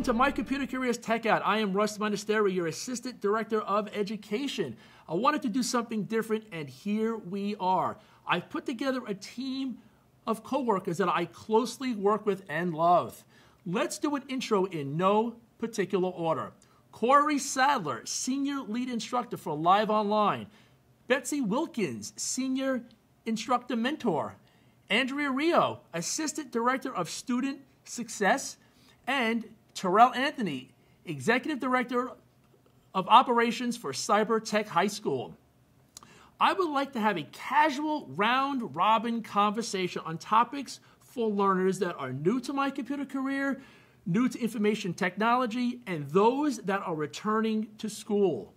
welcome to My Computer Careers Tech Out. I am Russ Monasterio, your Assistant Director of Education. I wanted to do something different, and here we are. I've put together a team of coworkers that I closely work with and love. Let's do an intro in no particular order. Corey Sadler, Senior Lead Instructor for Live Online. Betsy Wilkins, Senior Instructor Mentor. Andrea Rio, Assistant Director of Student Success. And Terrell Anthony, Executive Director of Operations for Cyber Tech High School. I would like to have a casual round robin conversation on topics for learners that are new to my computer career, new to information technology, and those that are returning to school.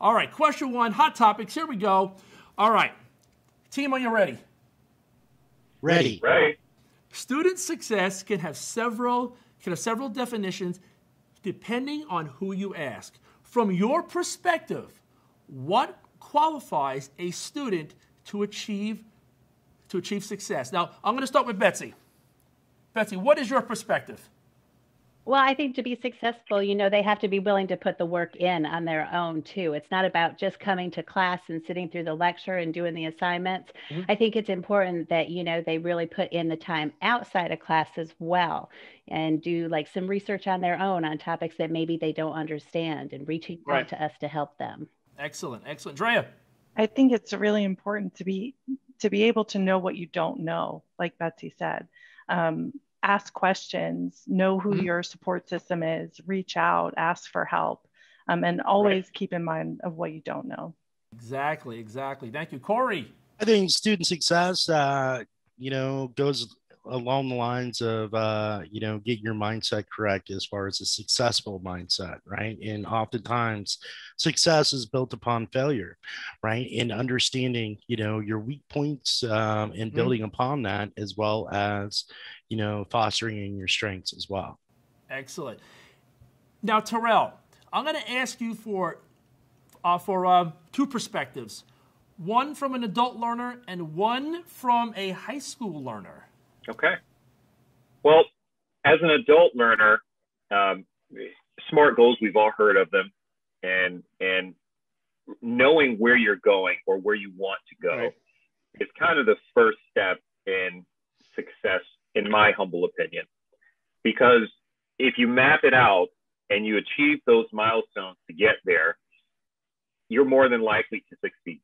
All right, question one, hot topics. Here we go. All right, team, are you ready? Ready. Ready. Student success can have several can have several definitions depending on who you ask. From your perspective, what qualifies a student to achieve to achieve success? Now, I'm going to start with Betsy. Betsy, what is your perspective? Well, I think to be successful, you know, they have to be willing to put the work in on their own too. It's not about just coming to class and sitting through the lecture and doing the assignments. Mm-hmm. I think it's important that, you know, they really put in the time outside of class as well and do like some research on their own on topics that maybe they don't understand and reaching right. out to us to help them. Excellent. Excellent. Drea. I think it's really important to be to be able to know what you don't know, like Betsy said. Um, ask questions, know who mm-hmm. your support system is, reach out, ask for help, um, and always right. keep in mind of what you don't know. Exactly, exactly. Thank you, Corey. I think student success, uh, you know, goes along the lines of uh, you know get your mindset correct as far as a successful mindset right and oftentimes success is built upon failure right and understanding you know your weak points um, and mm-hmm. building mm-hmm. upon that as well as you know fostering your strengths as well excellent now terrell i'm going to ask you for uh, for uh, two perspectives one from an adult learner and one from a high school learner Okay. Well, as an adult learner, um, SMART goals, we've all heard of them, and and knowing where you're going or where you want to go right. is kind of the first step in success, in my humble opinion. Because if you map it out and you achieve those milestones to get there, you're more than likely to succeed.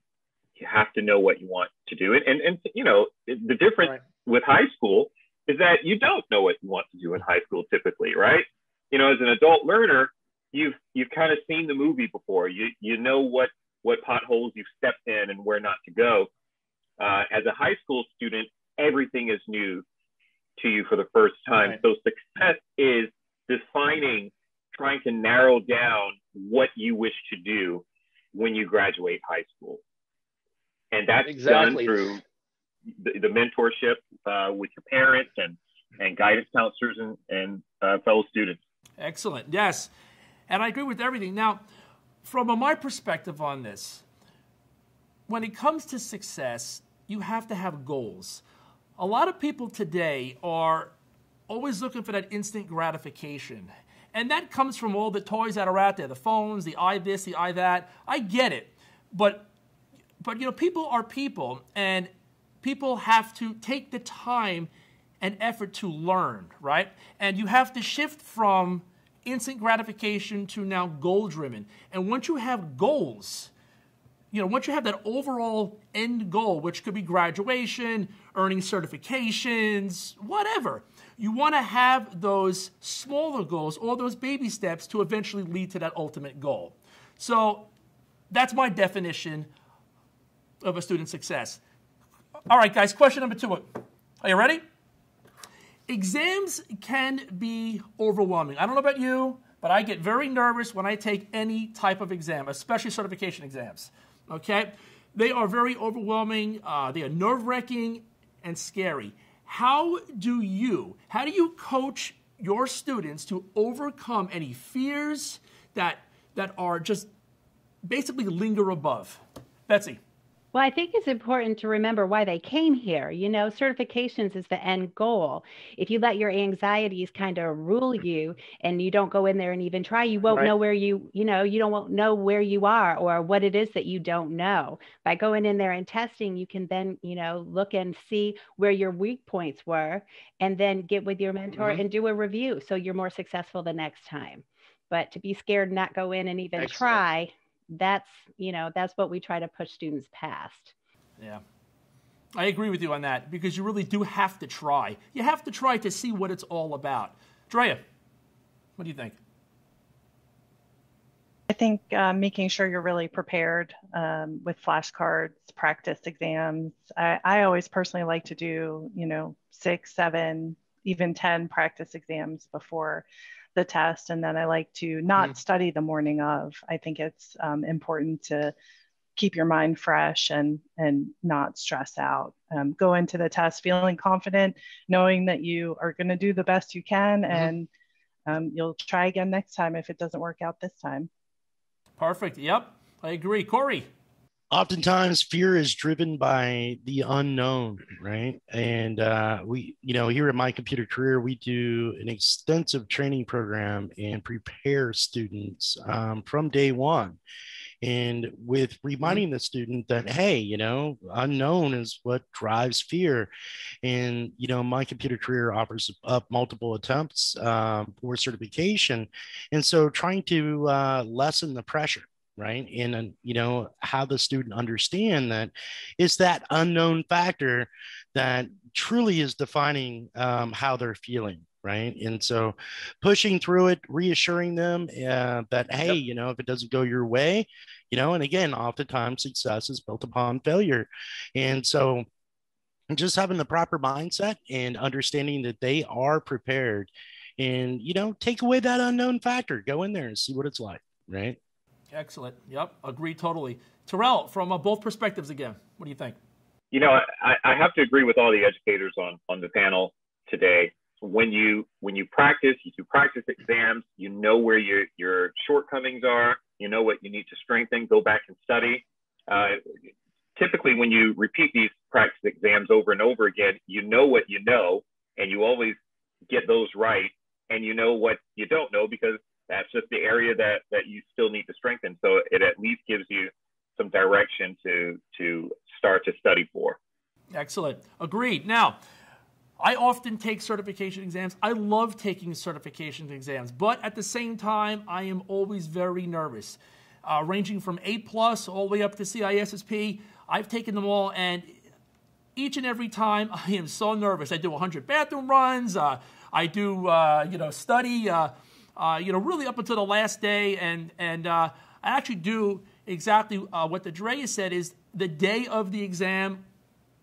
You have to know what you want to do. And, and, and you know, the difference right with high school is that you don't know what you want to do in high school typically, right? You know, as an adult learner, you've you've kind of seen the movie before. You you know what what potholes you've stepped in and where not to go. Uh, as a high school student, everything is new to you for the first time. Right. So success is defining, trying to narrow down what you wish to do when you graduate high school. And that's exactly. done through the, the mentorship uh, with your parents and, and guidance counselors and, and uh, fellow students. Excellent. Yes. And I agree with everything. Now, from my perspective on this, when it comes to success, you have to have goals. A lot of people today are always looking for that instant gratification. And that comes from all the toys that are out there, the phones, the i this, the i that. I get it. But but you know, people are people and people have to take the time and effort to learn, right? And you have to shift from instant gratification to now goal driven. And once you have goals, you know, once you have that overall end goal, which could be graduation, earning certifications, whatever, you want to have those smaller goals or those baby steps to eventually lead to that ultimate goal. So that's my definition of a student success. All right, guys, question number two. Are you ready? Exams can be overwhelming. I don't know about you, but I get very nervous when I take any type of exam, especially certification exams. Okay? They are very overwhelming, uh, they are nerve wracking and scary. How do you, how do you coach your students to overcome any fears that, that are just basically linger above? Betsy. Well, I think it's important to remember why they came here. You know, certifications is the end goal. If you let your anxieties kind of rule you and you don't go in there and even try, you won't right. know where you, you know, you don't know where you are or what it is that you don't know. By going in there and testing, you can then, you know, look and see where your weak points were and then get with your mentor mm-hmm. and do a review so you're more successful the next time. But to be scared, not go in and even Excellent. try, that's you know that's what we try to push students past. Yeah. I agree with you on that because you really do have to try. You have to try to see what it's all about. Drea what do you think? I think uh, making sure you're really prepared um, with flashcards, practice exams. I, I, always personally like to do, you know, six, seven, even 10 practice exams before the test and then I like to not mm. study the morning of. I think it's um, important to keep your mind fresh and and not stress out. Um, go into the test feeling confident, knowing that you are going to do the best you can, mm-hmm. and um, you'll try again next time if it doesn't work out this time. Perfect. Yep, I agree, Corey oftentimes fear is driven by the unknown right? And uh, we you know here at my computer career we do an extensive training program and prepare students um, from day one. And with reminding the student that hey you know unknown is what drives fear. And you know my computer career offers up multiple attempts um, for certification. And so trying to uh, lessen the pressure right? And uh, you know how the student understand that it's that unknown factor that truly is defining um, how they're feeling right? And so pushing through it reassuring them uh, that hey yep. you know if it doesn't go your way you know and again oftentimes success is built upon failure. And so just having the proper mindset and understanding that they are prepared and you know take away that unknown factor go in there and see what it's like right Excellent. Yep, agree totally. Terrell, from uh, both perspectives again, what do you think? You know, I, I have to agree with all the educators on on the panel today. When you when you practice, you do practice exams. You know where your your shortcomings are. You know what you need to strengthen. Go back and study. Uh, typically, when you repeat these practice exams over and over again, you know what you know, and you always get those right. And you know what you don't know because that's just the area that that you still need to strengthen. So it at least gives you some direction to to start to study for. Excellent. Agreed. Now, I often take certification exams. I love taking certification exams, but at the same time, I am always very nervous. Uh, ranging from A plus all the way up to CISSP, I've taken them all, and each and every time I am so nervous. I do 100 bathroom runs. Uh, I do, uh, you know, study uh, you know, really up until the last day. And, and uh, I actually do exactly uh, what the Drea said is the day of the exam,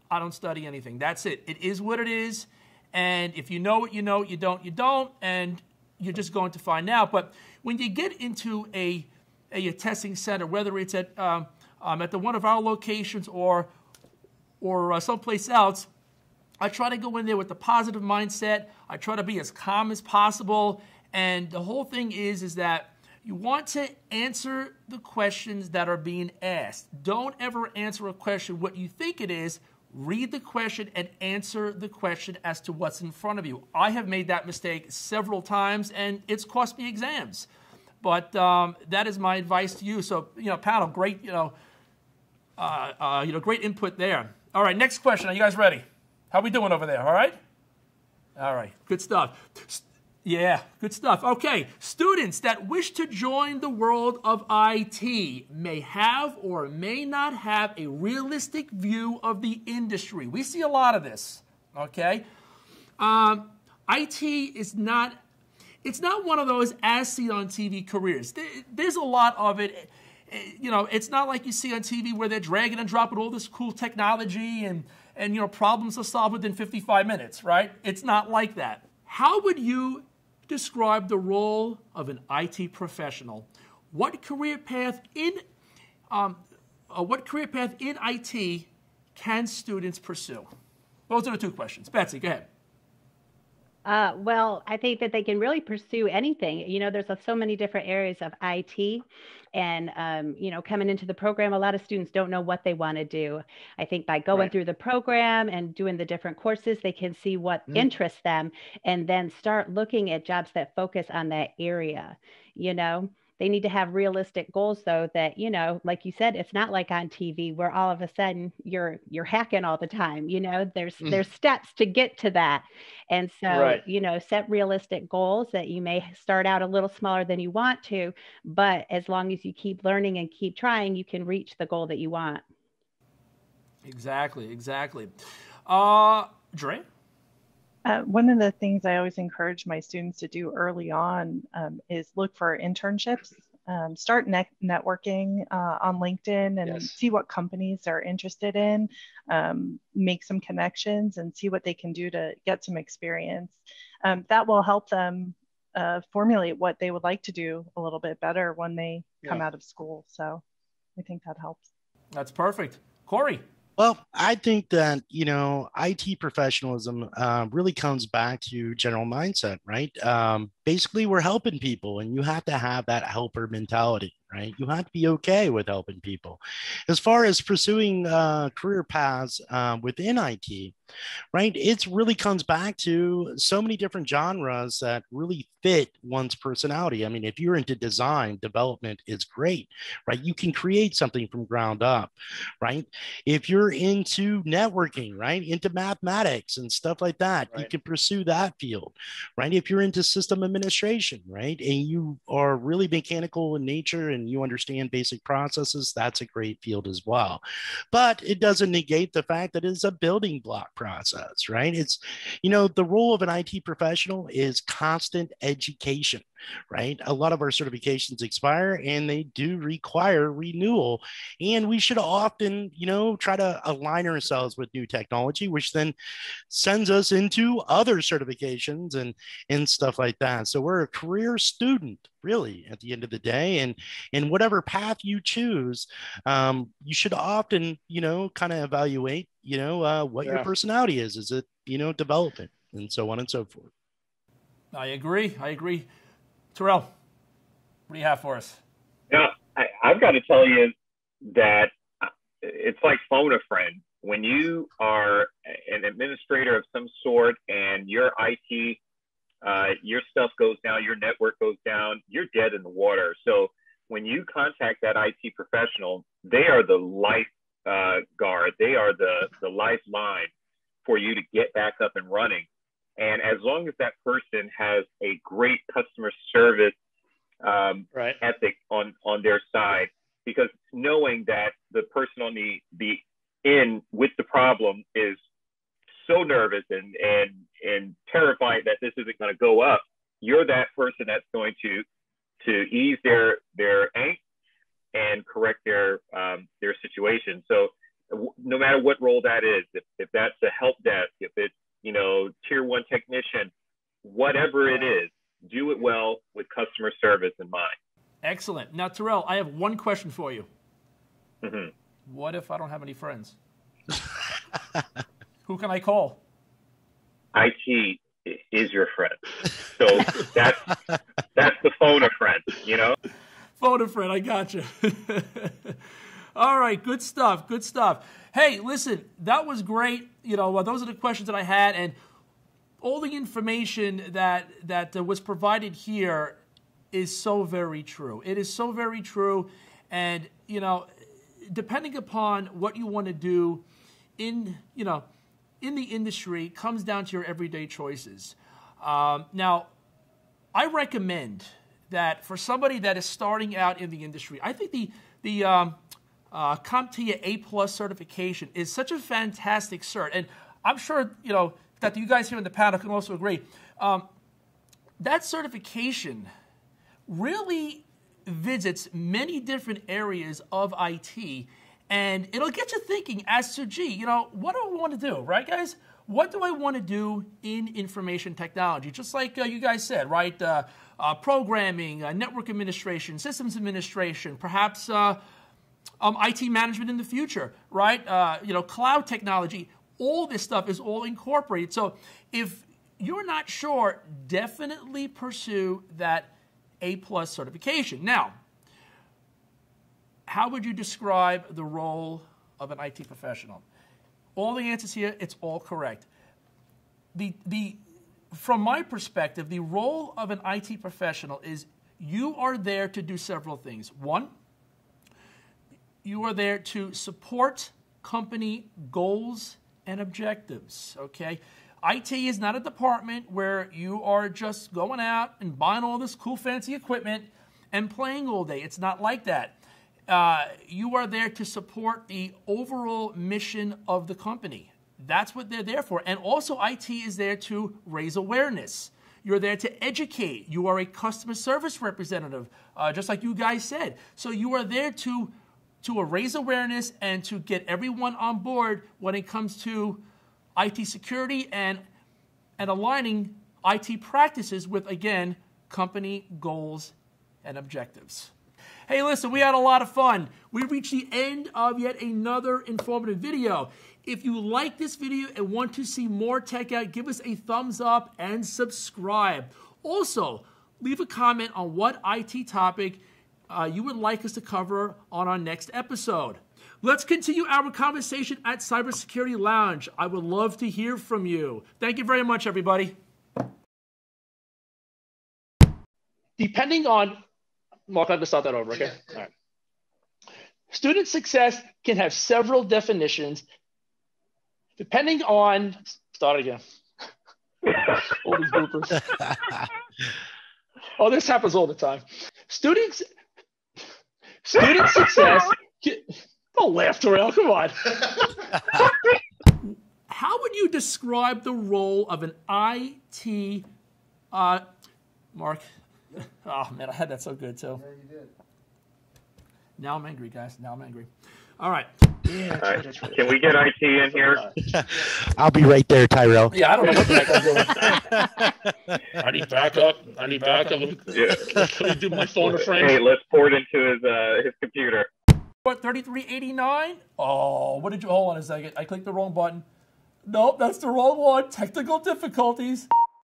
I don't study anything. That's it. It is what it is. And if you know it, you know You don't, you don't. And you're just going to find out. But when you get into a, a, a testing center, whether it's at, um, um, at the one of our locations or, or uh, someplace else, I try to go in there with the positive mindset. I try to be as calm as possible and the whole thing is is that you want to answer the questions that are being asked. Don't ever answer a question what you think it is. Read the question and answer the question as to what's in front of you. I have made that mistake several times and it's cost me exams. But um, that is my advice to you. So, you know, panel, great, you know, uh, uh, you know, great input there. All right, next question. Are you guys ready? How we doing over there? All right? All right, good stuff. Yeah, good stuff. Okay, students that wish to join the world of IT may have or may not have a realistic view of the industry. We see a lot of this, okay? Um, IT is not, it's not one of those as seen on TV careers. There's a lot of it. You know, it's not like you see on TV where they're dragging and dropping all this cool technology and, and you know, problems are solved within 55 minutes, right? It's not like that. How would you describe the role of an IT professional. What career path in um, uh, what career path in IT can students pursue? Those are the two questions. Betsy, go ahead. Uh, well, I think that they can really pursue anything. You know, there's a, so many different areas of IT. And, um, you know, coming into the program, a lot of students don't know what they want to do. I think by going right. through the program and doing the different courses, they can see what mm. interests them and then start looking at jobs that focus on that area, you know? They need to have realistic goals though that, you know, like you said, it's not like on TV where all of a sudden you're you're hacking all the time. You know, there's mm. there's steps to get to that. And so, right. you know, set realistic goals that you may start out a little smaller than you want to, but as long as you keep learning and keep trying, you can reach the goal that you want. Exactly, exactly. Uh Dre? Uh, one of the things I always encourage my students to do early on um, is look for internships. Um, start ne- networking uh, on LinkedIn and yes. see what companies are interested in, um, make some connections, and see what they can do to get some experience. Um, that will help them uh, formulate what they would like to do a little bit better when they come out of school. So I think that helps. That's perfect. Corey, well, I think that, you know, IT professionalism uh, really comes back to general mindset, right? Um, basically, we're helping people, and you have to have that helper mentality right? You have to be okay with helping people. As far as pursuing uh, career paths uh, within IT, right? It really comes back to so many different genres that really fit one's personality. I mean, if you're into design, development is great, right? You can create something from ground up, right? If you're into networking, right? Into mathematics and stuff like that, right. you can pursue that field, right? If you're into system administration, right? And you are really mechanical in nature and you understand basic processes, that's a great field as well. But it doesn't negate the fact that it's a building block process, right? It's, you know, the role of an IT professional is constant education right? A lot of our certifications expire and they do require renewal. And we should often, you know, try to align ourselves with new technology, which then sends us into other certifications and, and stuff like that. So we're a career student really at the end of the day and in whatever path you choose um, you should often you know kind of evaluate you know uh, what yeah. your personality is is it you know development and so on and so forth i agree i agree Terrell, what do you have for us? Yeah, I, I've got to tell you that it's like phone a friend. When you are an administrator of some sort and your IT, uh, your stuff goes down, your network goes down, you're dead in the water. So when you contact that IT professional, they are the life uh, guard. They are the, the lifeline for you to get back up and running. And as long as that person has a great customer service um, right. ethic on, on their side, because knowing that the person on the, the in with the problem is so nervous and, and terrified that this isn't going to go up, you're that person that's going to, to ease their, their angst and correct their, um, their situation. So no matter what role that is, if, if that's a help desk, if it's you know, tier one technician, whatever it is, do it well with customer service in mind. Excellent. Now, Terrell, I have one question for you. Mm-hmm. What if I don't have any friends? Who can I call? IT is your friend. So that's that's the phone a friend, you know? Phone a friend, I got you. All right, good stuff. Good stuff. Hey, listen, that was great. You know, those are the questions that I had, and all the information that that uh, was provided here is so very true. It is so very true, and you know, depending upon what you want to do in you know in the industry, comes down to your everyday choices. Um, now, I recommend that for somebody that is starting out in the industry, I think the the um, uh, CompTIA A plus certification is such a fantastic cert, and I'm sure you know that you guys here in the panel can also agree. Um, that certification really visits many different areas of IT, and it'll get you thinking as to, gee, you know, what do I want to do, right, guys? What do I want to do in information technology? Just like uh, you guys said, right? Uh, uh, programming, uh, network administration, systems administration, perhaps uh, um, IT management in the future, right? Uh, you know, cloud technology. All this stuff is all incorporated. So if you're not sure, definitely pursue that A plus certification. Now, how would you describe the role of an IT professional? All the answers here, it's all correct. The, the, from my perspective, the role of an IT professional is you are there to do several things. One, you are there to support company goals and objectives, okay? IT is not a department where you are just going out and buying all this cool fancy equipment and playing all day. It's not like that. Uh, you are there to support the overall mission of the company. That's what they're there for. And also, IT is there to raise awareness. You're there to educate. You are a customer service representative, uh, just like you guys said. So you are there to to raise awareness and to get everyone on board when it comes to IT security and and aligning IT practices with again company goals and objectives. Hey, listen, we had a lot of fun. We reached the end of yet another informative video. If you like this video and want to see more tech out, give us a thumbs up and subscribe. Also, leave a comment on what IT topic uh, you would like us to cover on our next episode. Let's continue our conversation at Cybersecurity Lounge. I would love to hear from you. Thank you very much, everybody. Depending on Mark, I have to start that over, okay? All right. Student success can have several definitions depending on, start again. all these bloopers. oh, this happens all the time. Students, student success, don't laugh, Terrell, come on. How would you describe the role of an IT, uh, Mark, Oh man, I had that so good too. Yeah, you did. Now I'm angry, guys. Now I'm angry. All right. Yeah, All right. Right. Can we get IT in here? I'll be right there, Terrell. Yeah, I don't know what the heck I'm doing. I need backup. I need backup. Yeah. Let me do my phone a frame. Hey, let's port into his uh, his computer. What 3389? Oh, what did you hold on a second? I clicked the wrong button. Nope, that's the wrong one. Technical difficulties.